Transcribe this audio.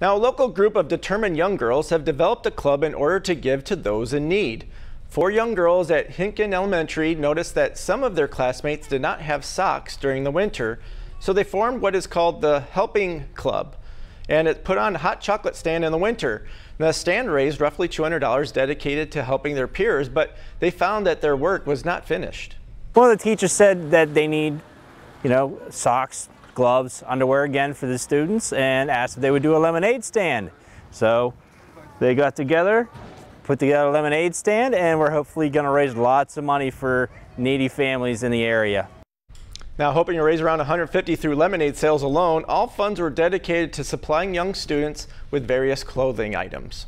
Now, a local group of determined young girls have developed a club in order to give to those in need. Four young girls at Hintgen Elementary noticed that some of their classmates did not have socks during the winter, so they formed what is called the Helping Club. And it put on a hot chocolate stand in the winter. The stand raised roughly $200 dedicated to helping their peers, but they found that their work was not finished. One of the teachers said that they need, you know, socks, gloves, underwear again for the students and asked if they would do a lemonade stand. So they got together, put together a lemonade stand, and we're hopefully going to raise lots of money for needy families in the area. Now, hoping to raise around 150 through lemonade sales alone, all funds were dedicated to supplying young students with various clothing items.